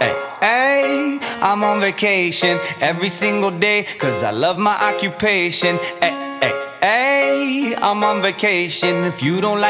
Hey, I'm on vacation every single day Cause I love my occupation. Hey, hey, hey, I'm on vacation. If you don't like